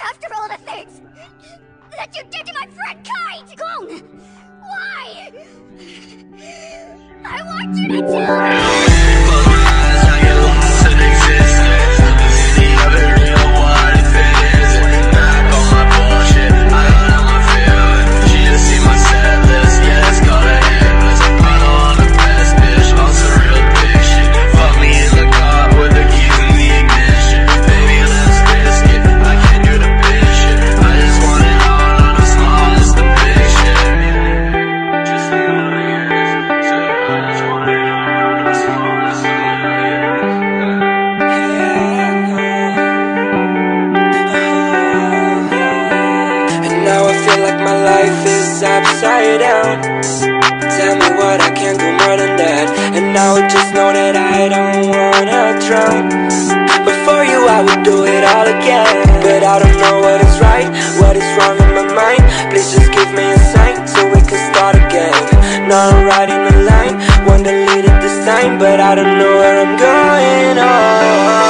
After all the things that you did to my friend Kite! Gon! Why? I want you to tell me! life is upside down. Tell me what I can do more than that. And now I just know that I don't wanna drown. Before you I would do it all again. But I don't know what is right, what is wrong in my mind. Please just give me a sign so we can start again. Now I'm riding a line, one deleted this time But I don't know where I'm going, oh.